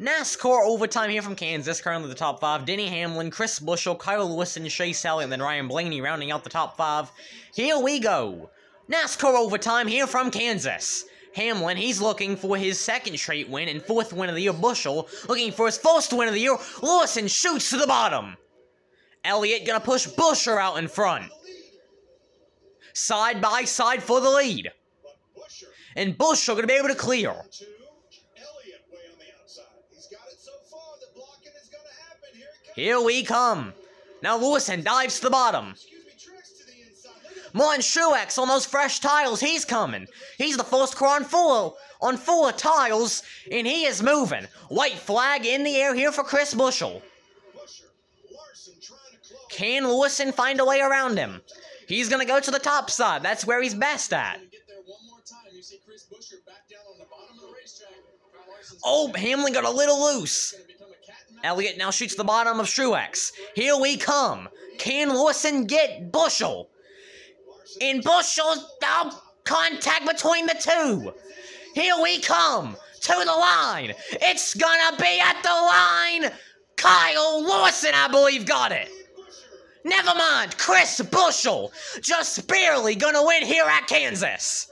NASCAR overtime here from Kansas, currently the top five. Denny Hamlin, Chris Buescher, Kyle Larson, and Chase Elliott, and then Ryan Blaney rounding out the top five. Here we go. NASCAR overtime here from Kansas. Hamlin, he's looking for his second straight win and fourth win of the year. Buescher looking for his first win of the year. Larson shoots to the bottom. Elliott gonna push Buescher out in front. Side by side for the lead. And Buescher gonna be able to clear. Here we come. Now Larson dives to the bottom. Martin Truex on those fresh tiles. He's coming. He's the first car on full on full of tiles, and he is moving. White flag in the air here for Chris Buescher. Can Larson find a way around him? He's gonna go to the top side. That's where he's best at. Oh, Hamlin got a little loose. Elliott now shoots the bottom of Truex. Here we come. Can Larson get Buescher? In Buescher's oh, contact between the two. Here we come to the line. It's gonna be at the line. Kyle Larson, I believe, got it. Never mind, Chris Buescher just barely gonna win here at Kansas.